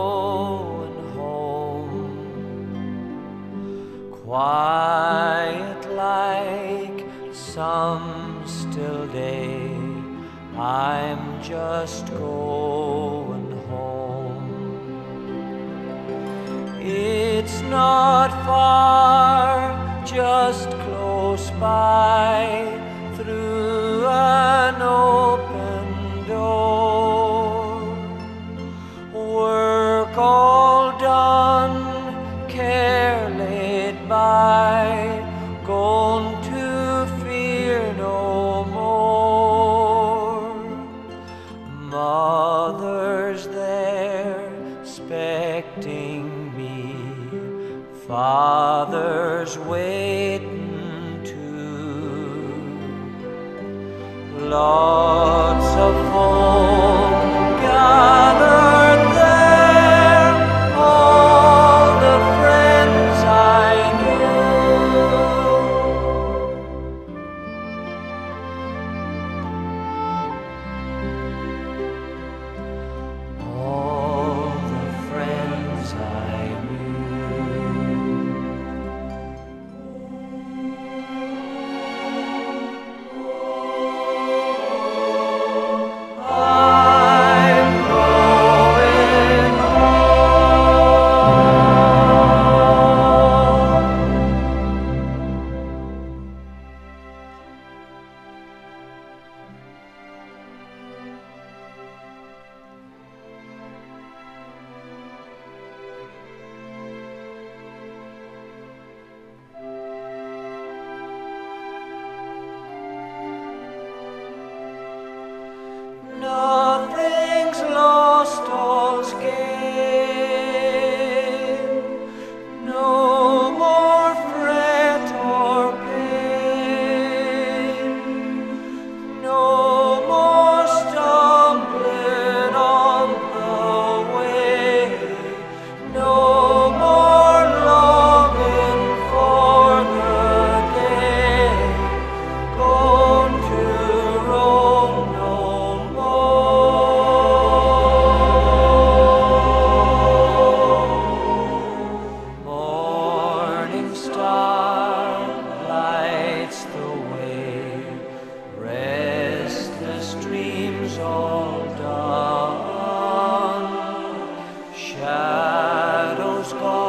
going home. Quiet like some still day, I'm just going home. It's not far. Gone to fear no more. Mother's there, expecting me. Father's waiting too. Lots of home the way. Restless dreams all done. Shadows gone,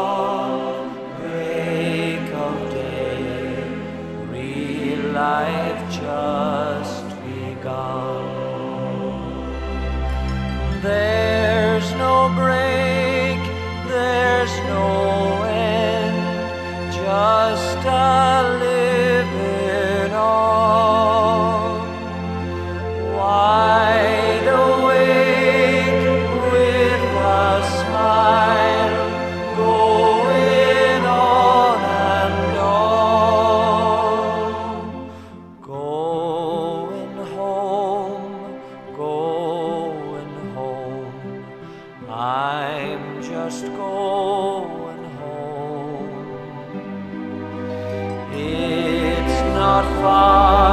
I'm just going home. It's not far.